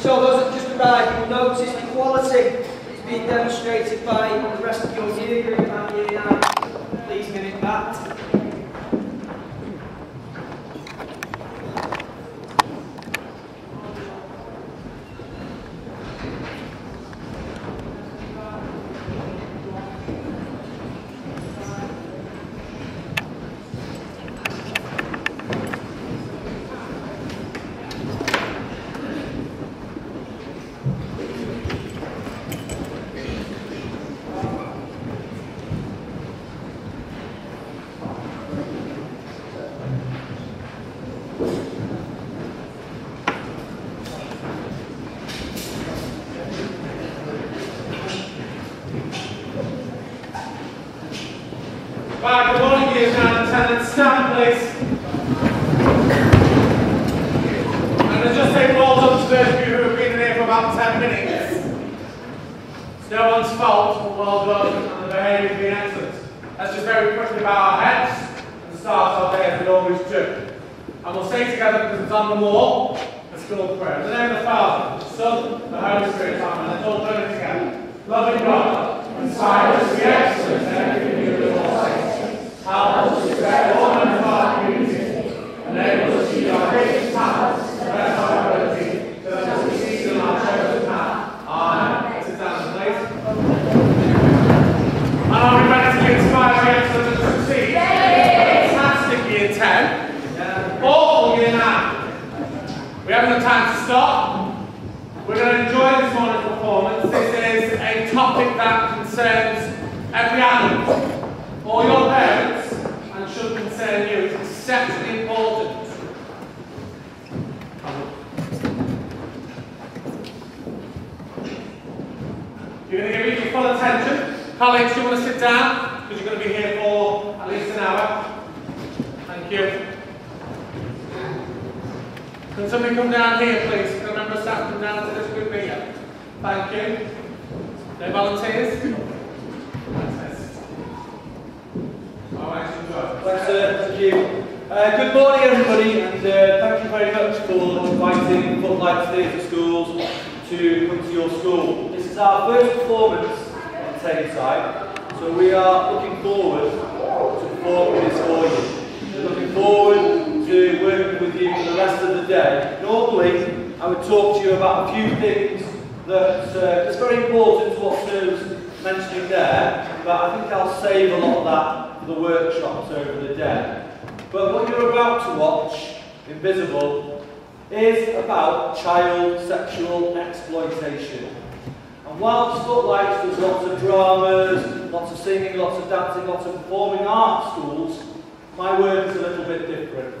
So those that just arrived, you'll notice the quality is being demonstrated by the rest of your year group Colleagues, do you want to sit down? Because you're going to be here for at least an hour. Thank you. Can somebody come down here, please? Can a member of staff come down to this group here? Thank you. No volunteers? All right, so good. Thank you. Uh, good morning, everybody, and uh, thank you very much for inviting Footlights Theatre Schools to come to your school. This is our first performance Tameside, so we are looking forward to performing this for you. We're looking forward to working with you for the rest of the day. Normally, I would talk to you about a few things that uh, is very important to what was mentioning there, but I think I'll save a lot of that for the workshops over the day. But what you're about to watch, Invisible, is about child sexual exploitation. Whilst Footlights does lots of dramas, lots of singing, lots of dancing, lots of performing arts schools, my work is a little bit different.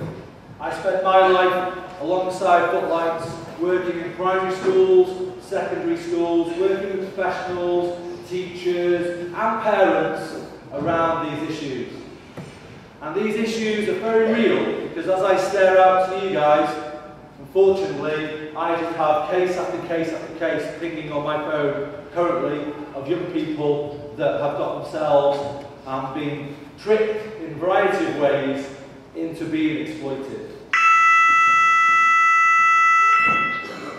I spent my life alongside Footlights working in primary schools, secondary schools, working with professionals, teachers and parents around these issues. And these issues are very real because as I stare out to you guys, unfortunately, I just have case after case after case pinging on my phone currently of young people that have got themselves um, being tricked in a variety of ways into being exploited.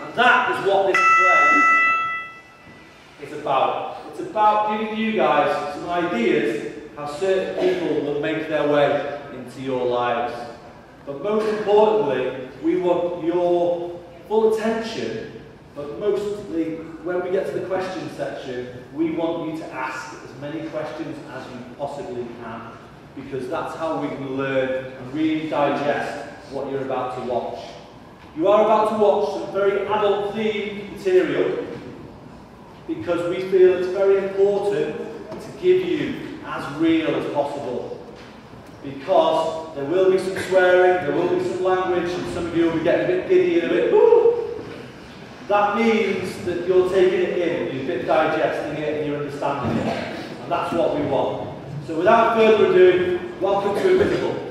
And that is what this play is about. It's about giving you guys some ideas how certain people will make their way into your lives. But most importantly, we want your full attention, but mostly when we get to the question section, we want you to ask as many questions as you possibly can, because that's how we can learn and really digest what you're about to watch. You are about to watch some very adult themed material, because we feel it's very important to give you as real as possible. Because there will be some swearing, there will be some language, and some of you will be getting a bit giddy and a bit, Woo! That means that you're taking it in, a bit digesting it, and you're understanding it. And that's what we want. So without further ado, welcome to Invisible.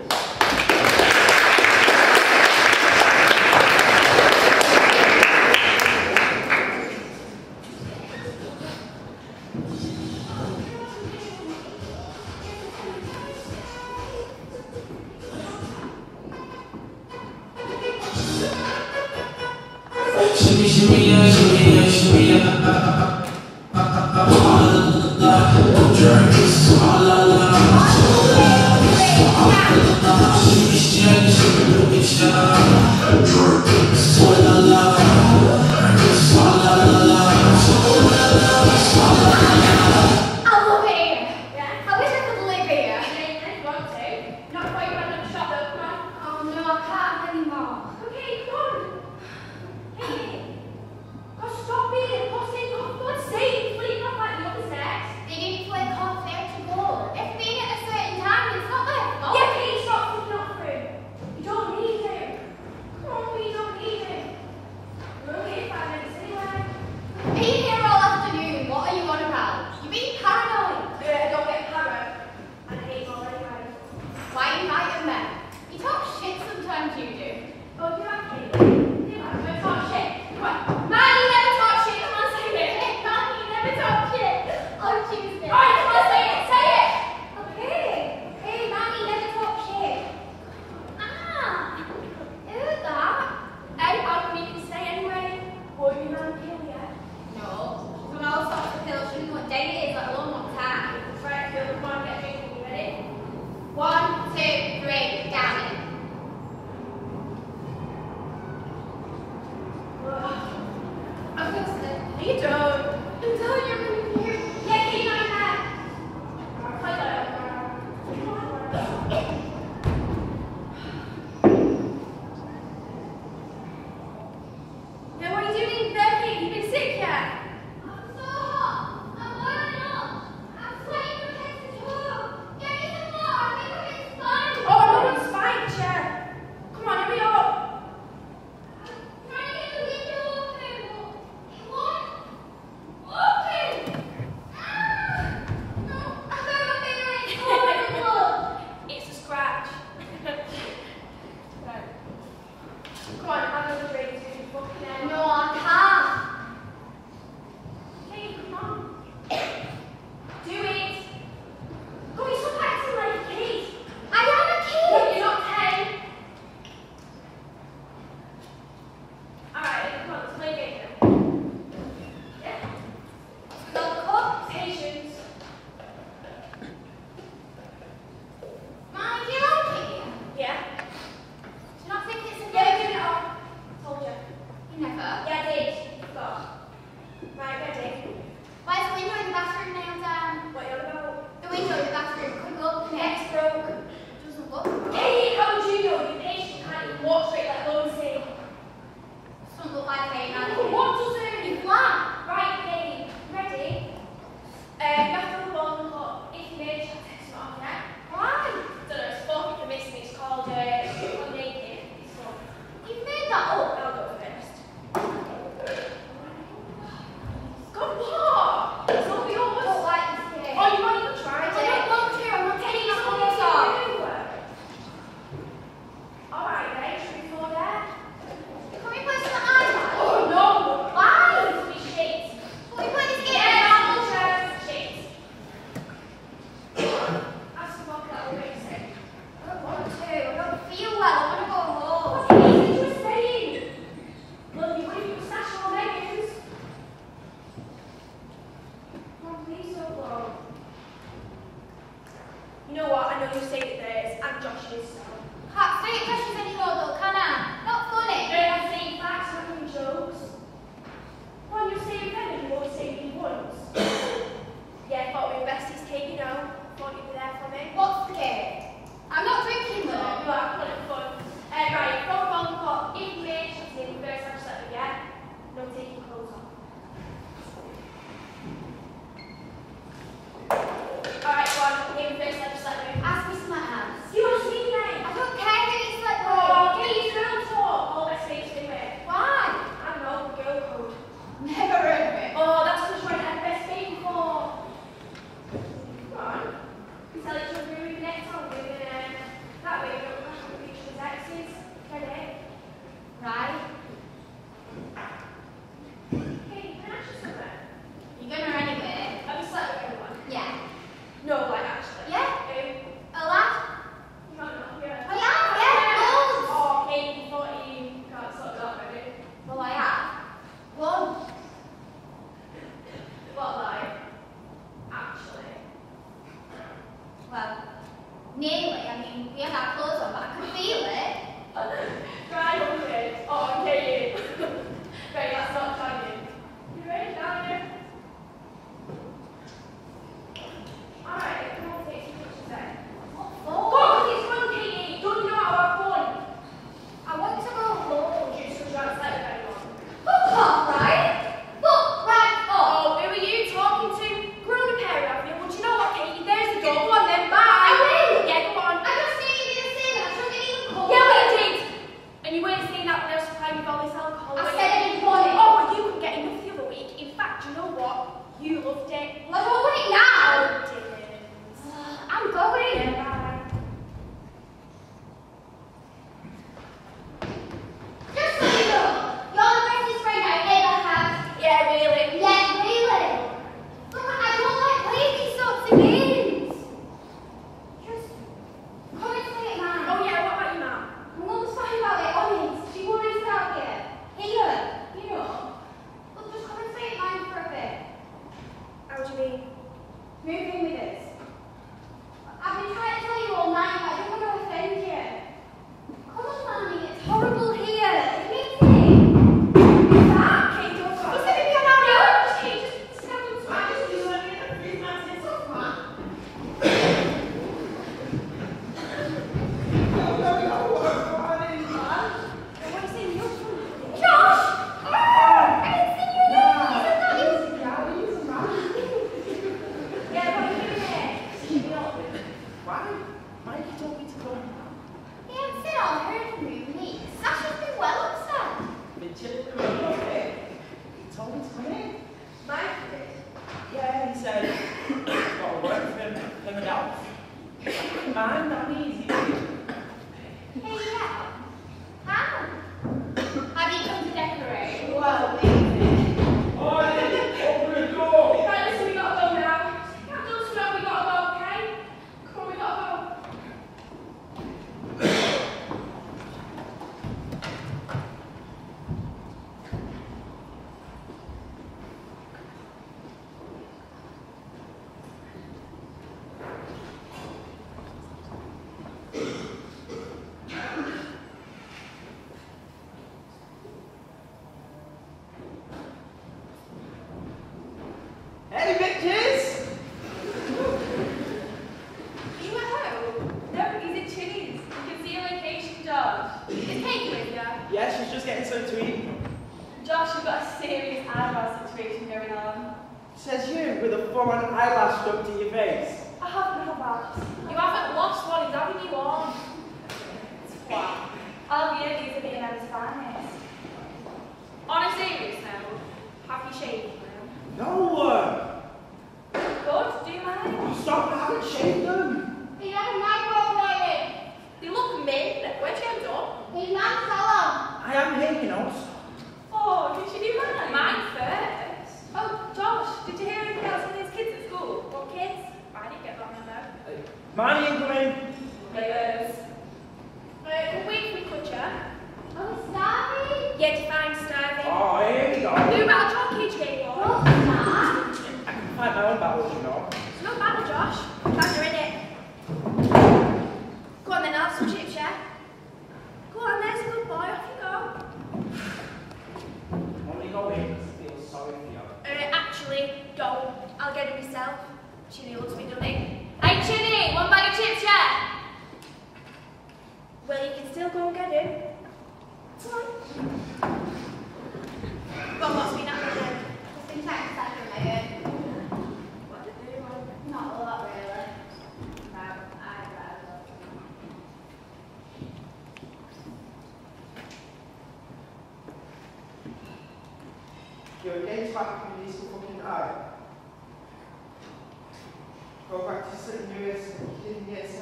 Robert just knew us and he didn't get us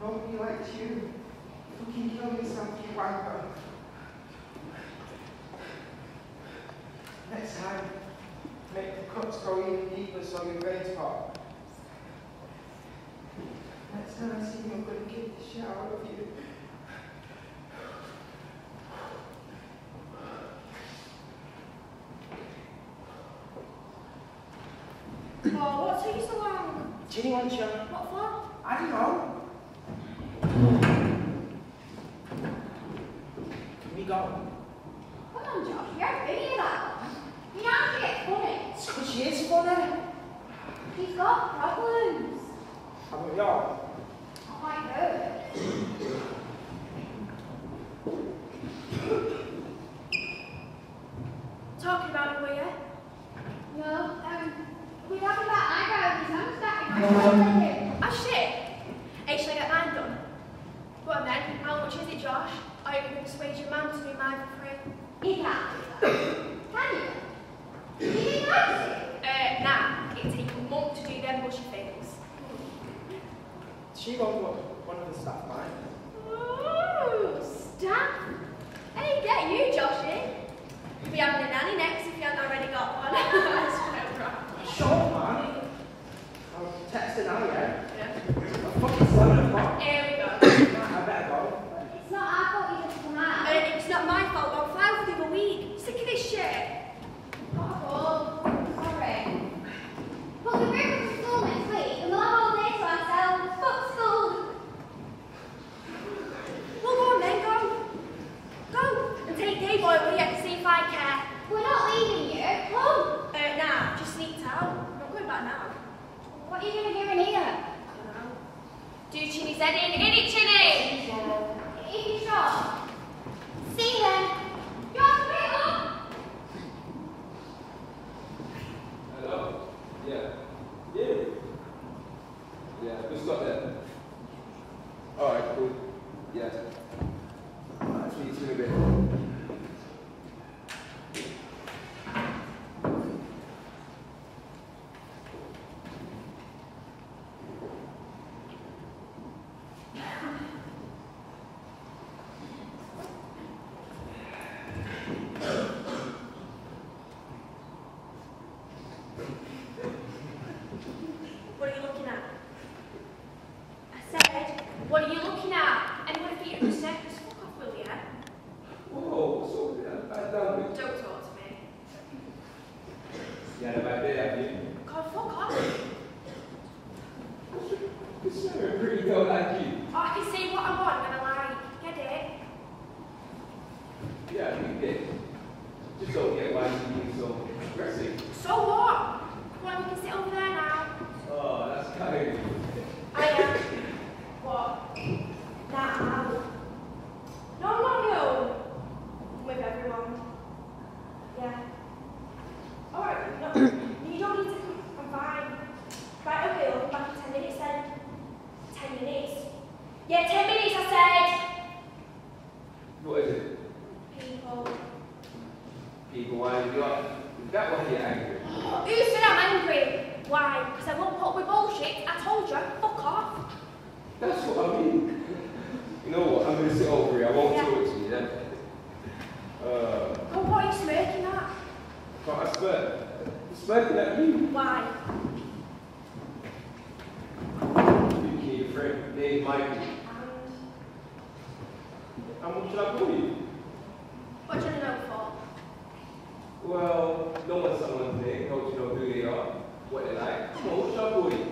nobody likes you. Who can kill me some wanker? Next time, make the cuts go even deeper so your brains pop. Next time I see you, I'm going to kick the shit out of you. take so long? Did anyone you? What for? I don't know. England. Well, knowing someone's name helps you know who they are, what they like. Come what's your booty?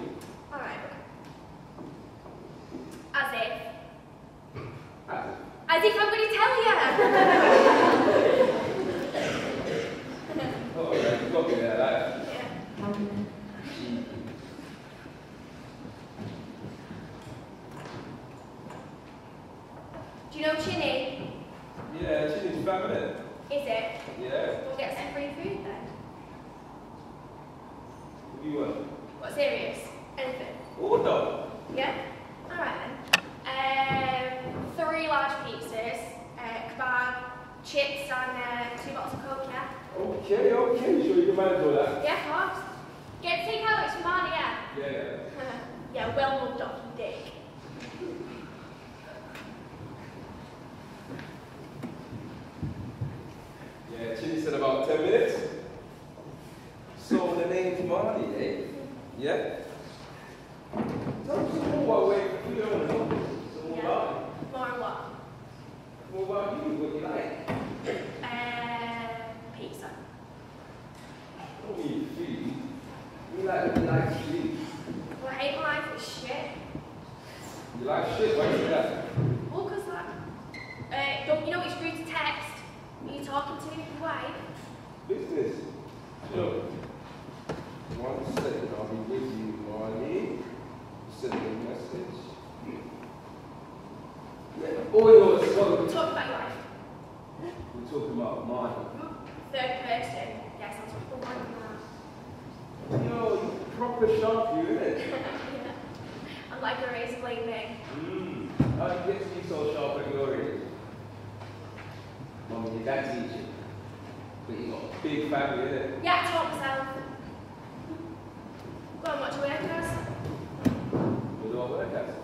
workers.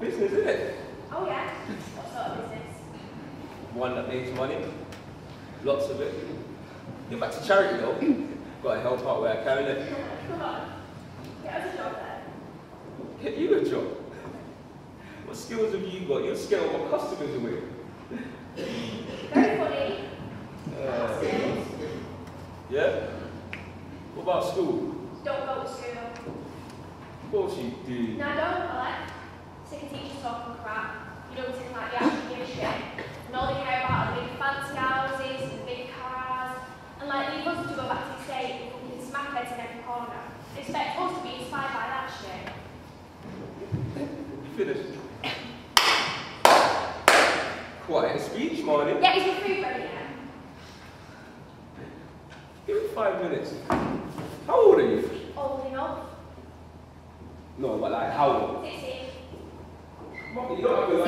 Business, isn't it? Oh yeah. What sort of business? One that needs money. Lots of it. Give back to charity though. Got to help out where I can, innit? Come on. Get us a job then. Get you a job? What skills have you got? You're scared of what customers are with. Very funny. Uh, yeah? What about school? What was she? Now don't collect. Sick of teachers talking crap. You don't seem like you actually give a shit. And all you care about are big fancy houses and big cars. And like, leave us to go back to the state and fucking smack heads in every corner. Expect us to be inspired by that shit. You Finished. Quiet speech, Marnie. Yeah, is your food ready yet. Give me five minutes. nổi gọi là hầu một tí đội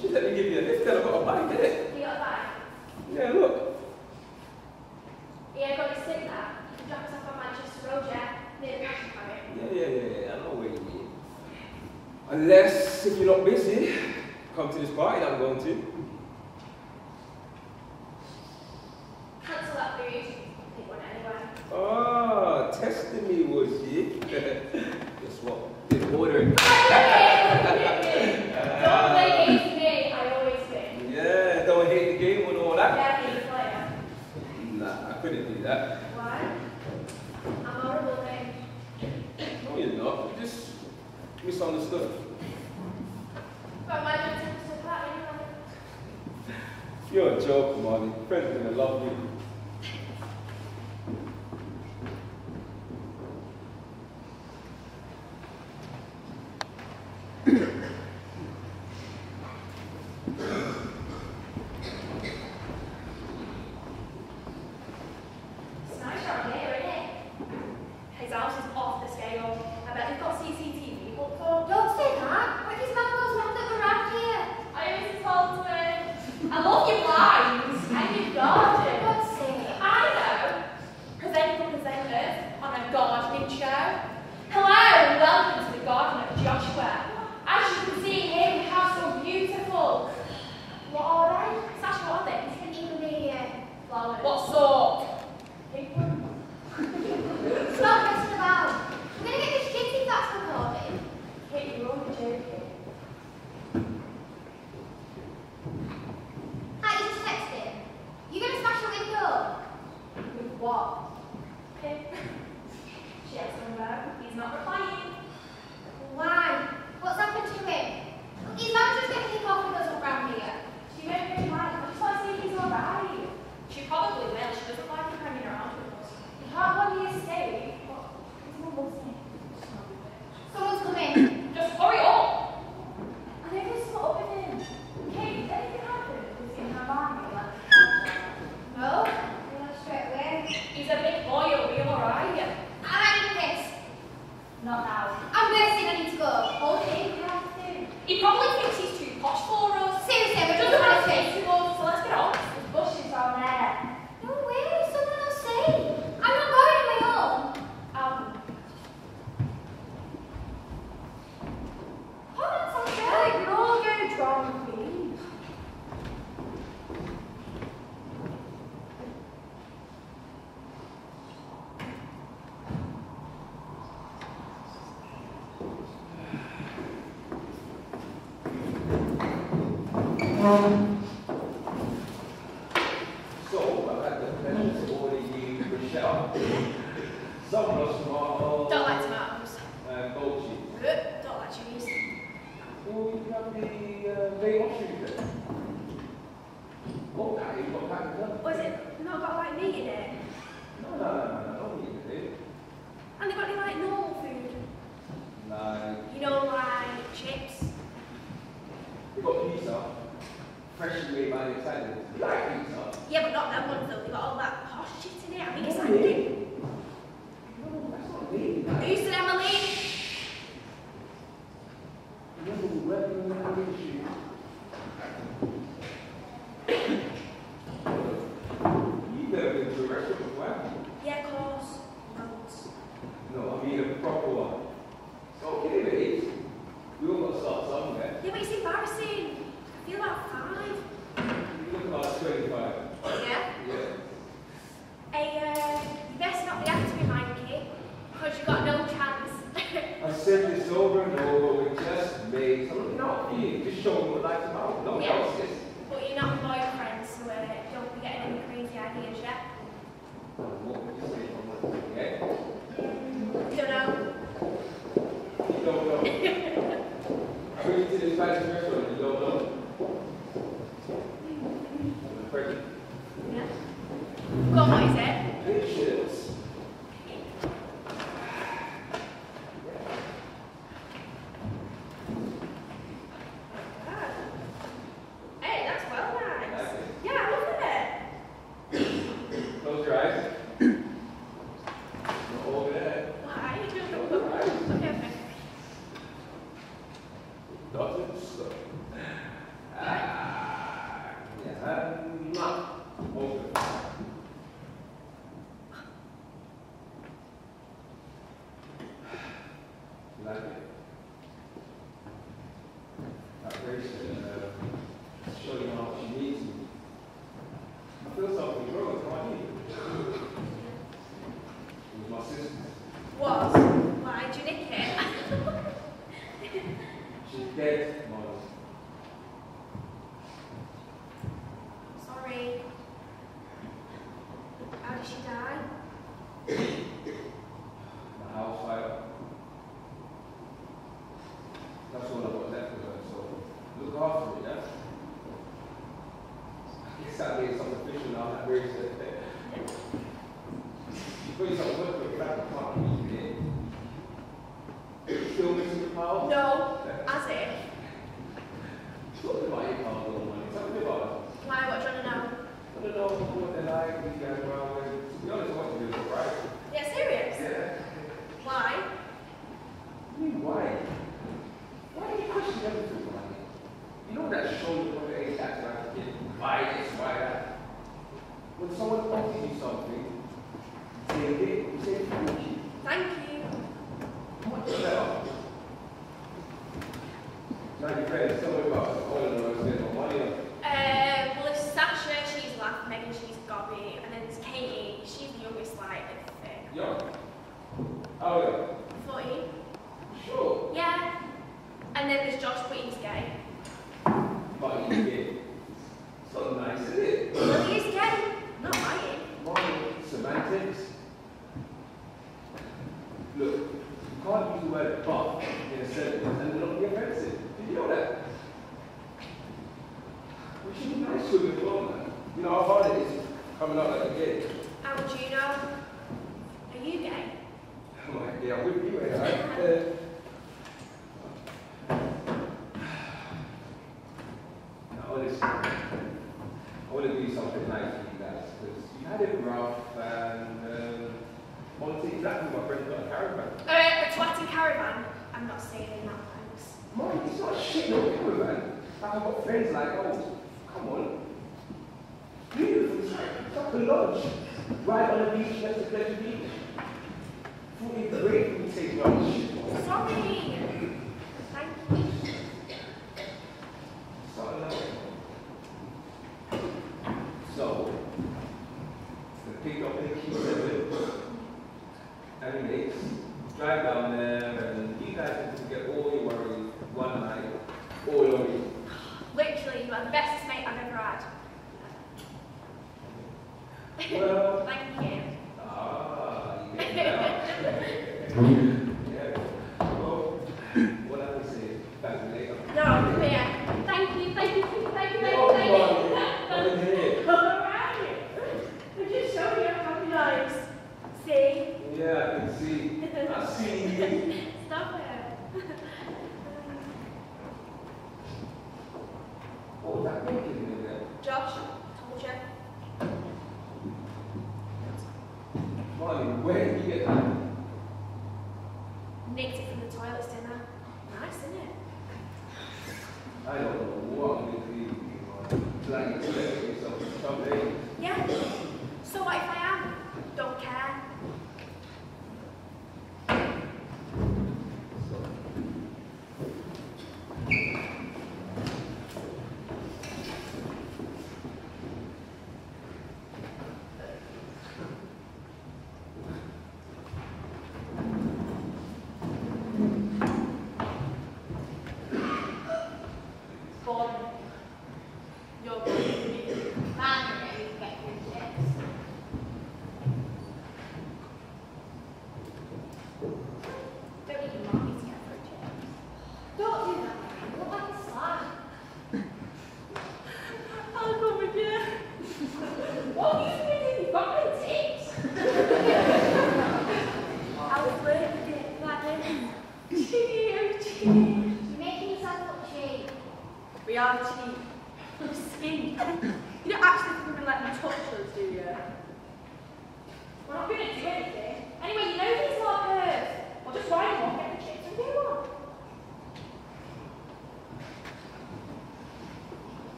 She let me give you a lift and I've got a bike in it. You got a bike? Yeah, look. Yeah, I got this thing that you can drop us off on Manchester Road, yeah? Near the passion. Yeah, yeah, yeah, yeah, I know where you mean. Unless, if you're not busy, come to this party that I'm going to. said this over and over. We just made some no feeling. Just show them what life's about. No yeah. But you're not boyfriends, so uh, don't be getting any crazy ideas yet.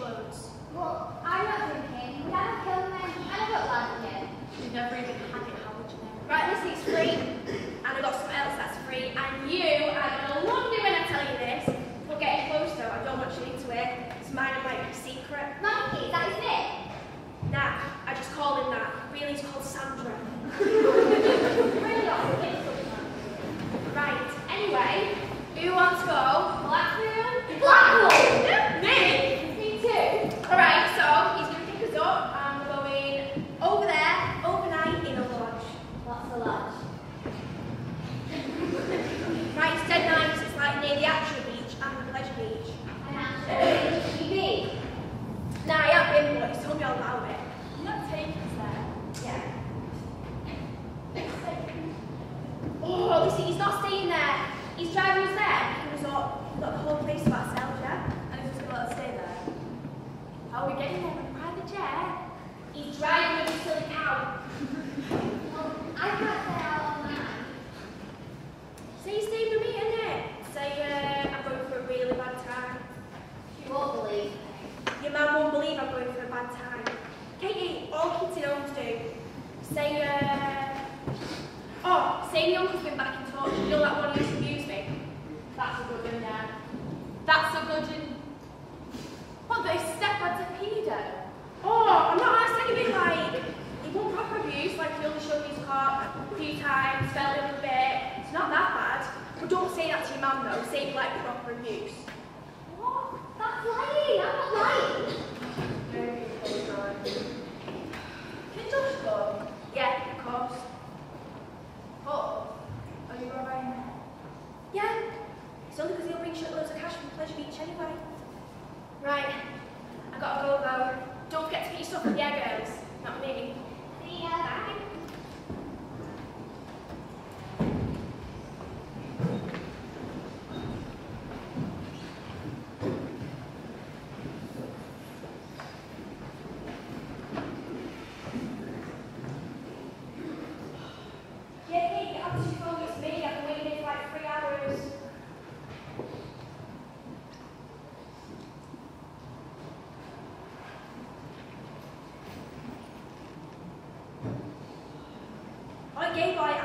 Well, I'm not drinking. We haven't killed him haven't got land yet. You've never even had it, how would you know? Right, this is free. and I got something else that's free. And you are going to love me when I tell you this. We're getting close though. I don't want you into it. It's mine and my secret. Monkey, that isn't it? Nah, I just call him that. Really, he's called Sandra. Right, anyway, who wants to go? Blackpool? Blackpool! Me! gave I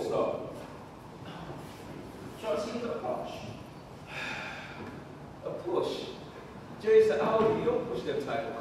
full stop. John seems a push. A push. Jay said, oh, you don't push them type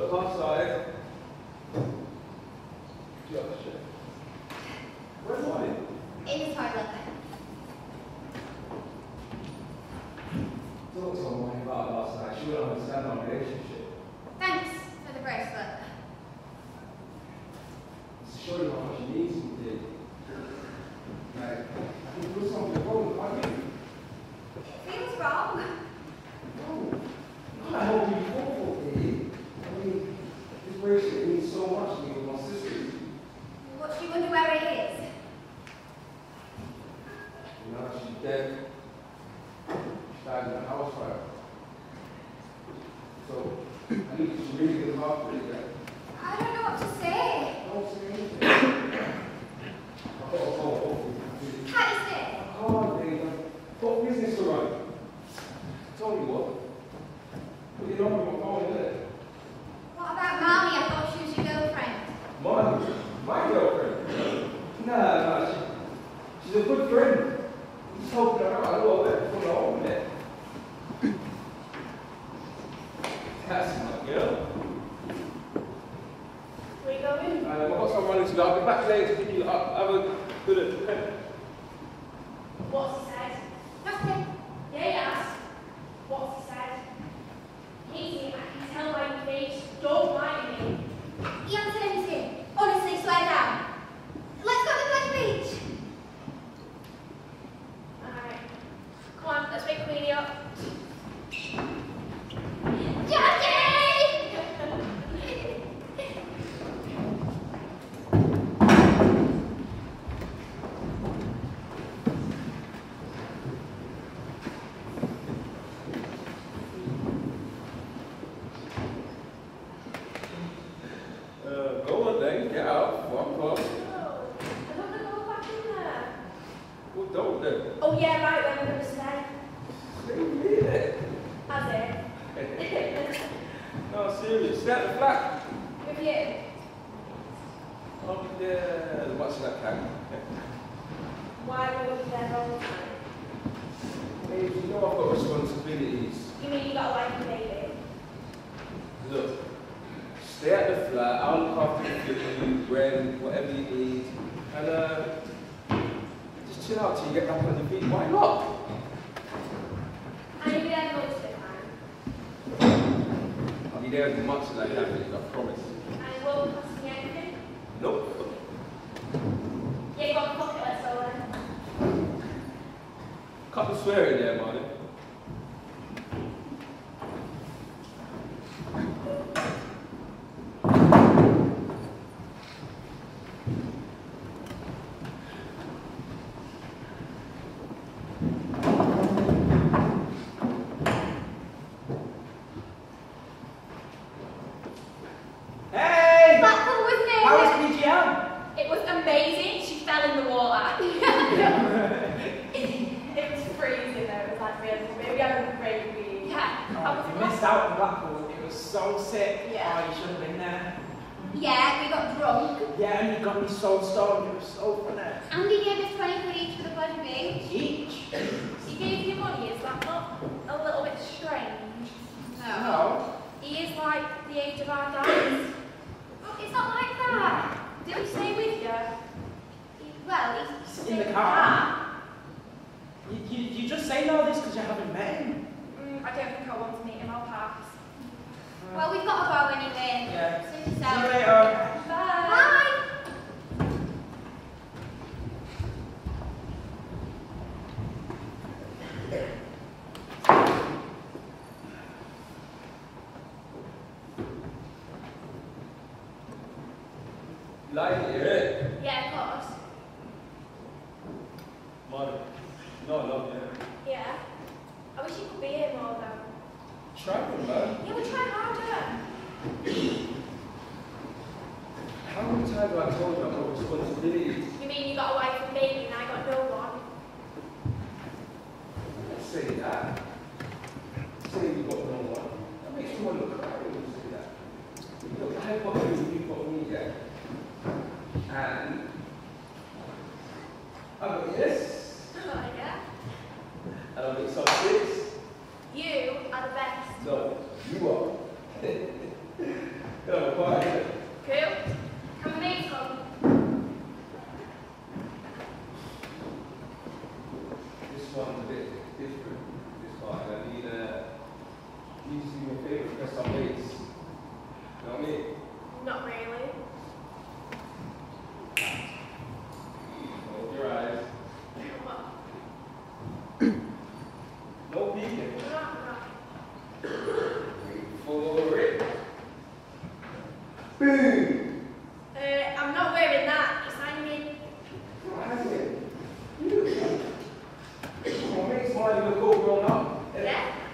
the pass me so stoned, it was so funny. Andy gave us 20 quid each for the pleasure beach. Each? He gave you money, is that not a little bit strange? No. He is like the age of our dads. Oh, it's not like that. Did he stay with you? He- Well, he's In the car. You, you, you just saying all this because you haven't met him. Mm, I don't think I want to meet him. I'll pass. Well, we've got to go anyway. Yeah. See you later. Bye. Bye. Like it, yeah? Of course. Money. No, love, yeah. Yeah. I wish you could be here more though. Travel, man. Yeah, we try harder. How many times have I told you I've got responsibilities? You mean you got a wife and baby and I got no one? Don't say that. Say you got no one. That makes me want to cry when you say that. Look, I've got you, you've got me, yeah? And I've this, Oh, yeah. got some this. You are the best. No, you are. no, why? Cool. Come with me, Tom. This one's a bit different. This one, I need uh, you to do me a favor, press some bass. You know what I mean? Not really. Close your eyes. No peeking. Wait for it. Boom! Uh, I'm not wearing that. It's hanging. What has it? You. Come on, make look all grown up. Yeah?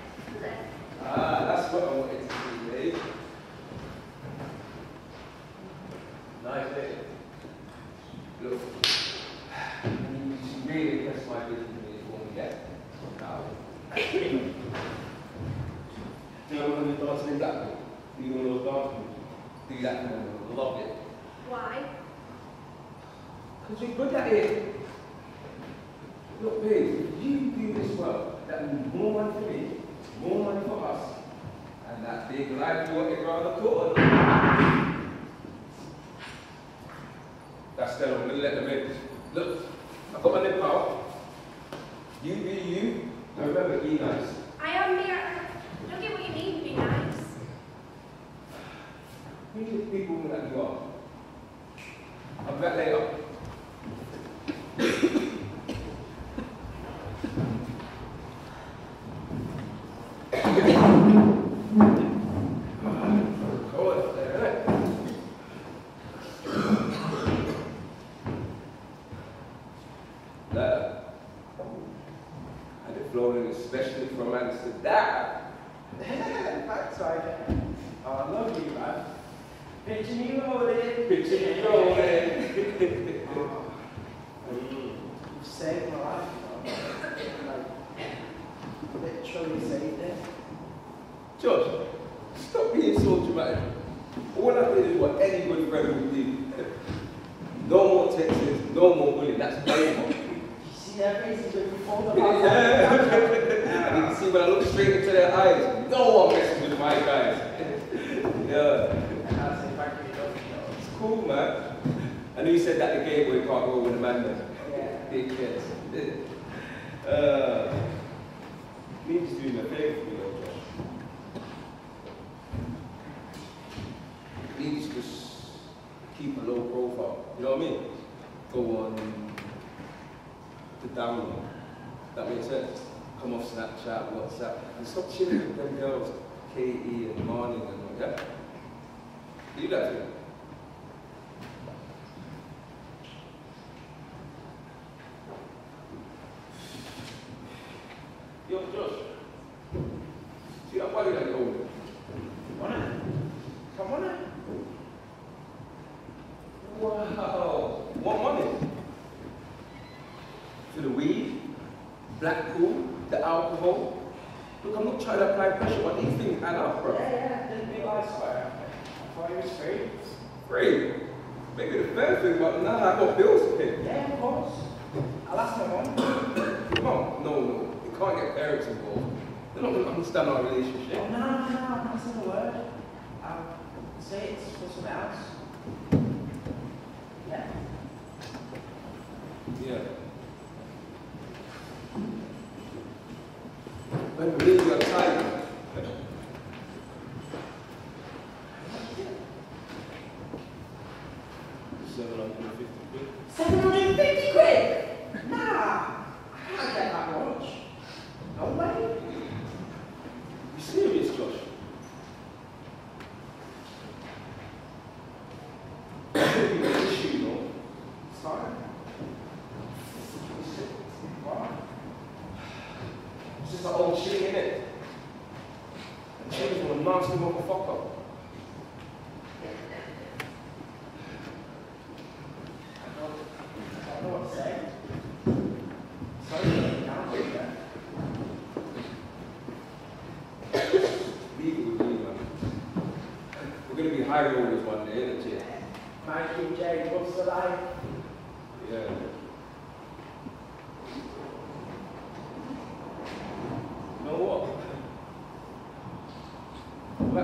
Just keep a low profile. You know what I mean? Go on the download. That makes sense. Come off Snapchat, WhatsApp, and stop chilling with them girls, Katie and Marnie and all that. Do that to them.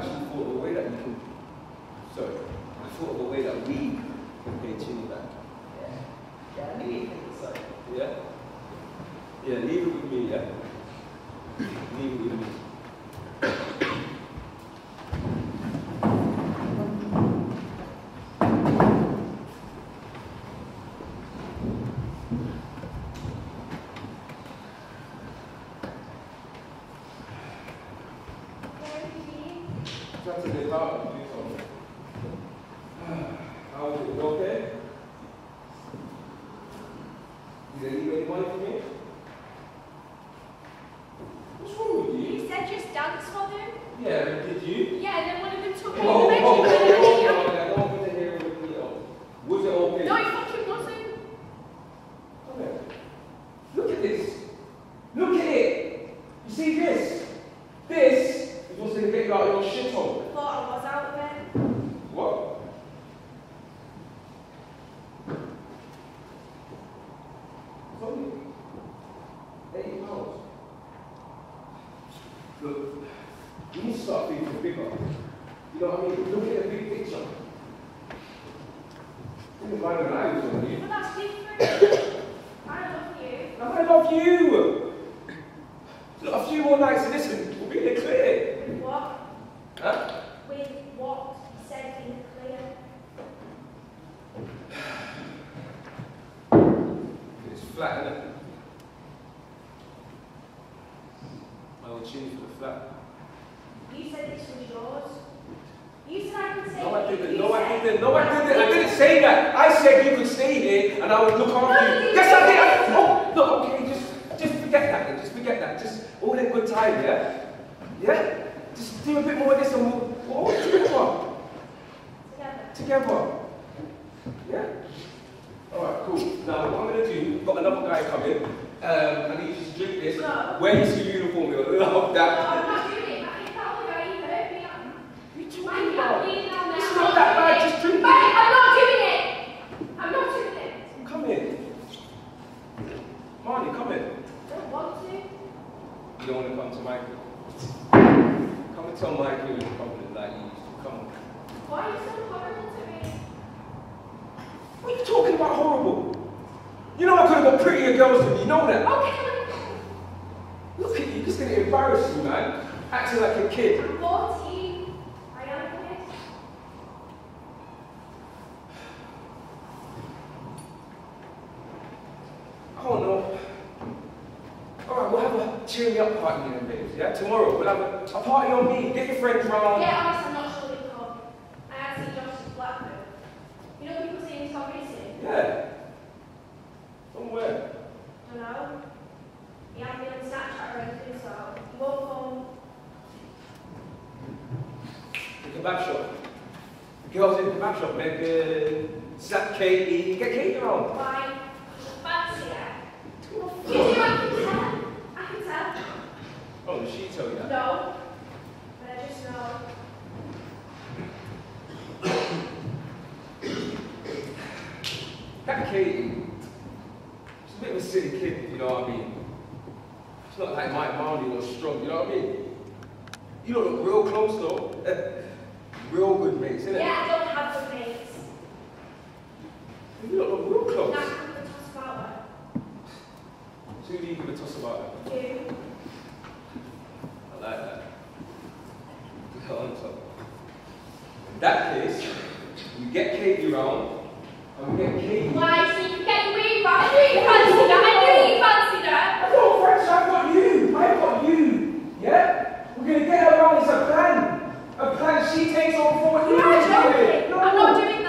actually thought all in good time, yeah? Yeah? Just do a bit more of this and we'll, we'll all together. Together. Together. Yeah? Alright, cool. Now, what I'm going to do, we've got another guy coming. Um, I need you to drink this. No. Where's your uniform? Love that. No. come out was in public like you used to. Come on. Why are you so horrible to me? What are you talking about horrible? You know I could have got prettier girls than you. know that. Okay. Look at you. This is going to embarrass you, man. Acting like a kid. I'm 14. Are you? I don't. All right, we'll have a cheering up party in a minute. Yeah, tomorrow. We'll have a, a party on me. Get your friends round. Yeah, I'm not sure we can't. I had seen Josh's Blackburn. You know people saying he's not racing? Yeah. From where? I don't know. He had me on Snapchat or anything, so he won't come. The kebab shop. The girls in the kebab shop make a uh, Snap Katie. Get Katie around. Why? Because Fancy her. You do, I can tell. I can tell. Oh, did she tell you that? No, but I just know. that Katie, she's a bit of a silly kid, you know what I mean? She's not like Mike Marley or strong, you know what I mean? You don't look real close though. real good mates, innit? Yeah, I don't have good mates. You don't look real close. Nah, give a toss about her. So who do you give a toss about her? You. Like that. Put on top. In that case, we get Katie round, and we get Katie. Why, so you can get away from I knew you fancied her. I knew you fancied her. I got French, I've got you. I've got you. Yeah? We're gonna get her around. It's a plan. A plan. She takes on four. You're not joking. No. I'm not doing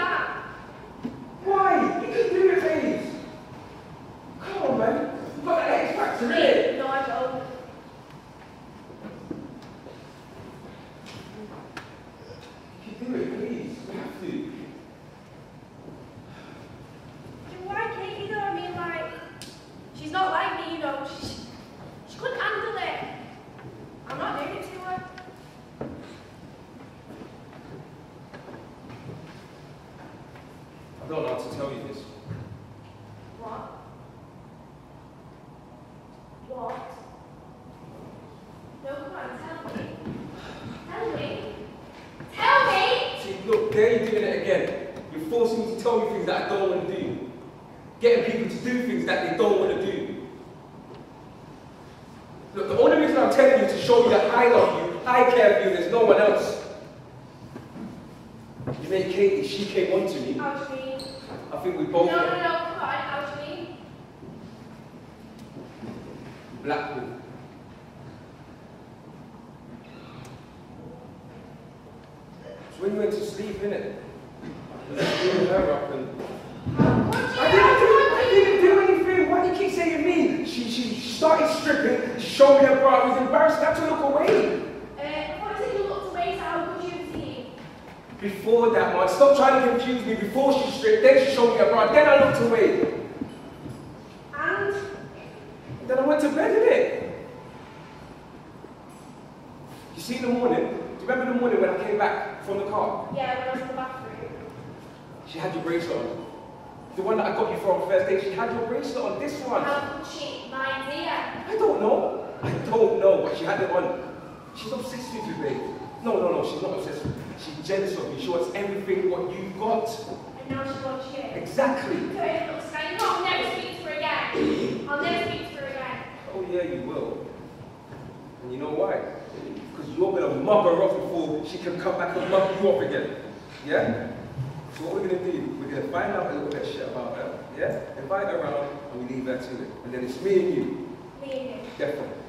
had your bracelet on. This one. How could she? My dear. I don't know. I don't know, but she had it on. She's obsessed with you, babe. No, no, no, she's not obsessed with you. She's jealous of you. She wants everything what you've got. And now she wants you. Exactly. So it looks like, no, I'll never speak to her again. I'll never speak to her again. Oh, yeah, you will. And you know why? Because you're going to mug her off before she can come back and mug you off again. Yeah? So what we're going to do, we're going to find out a little bit of shit about her. Yeah? Invite around and we leave that to it. And then it's me and you. Me and you. Definitely.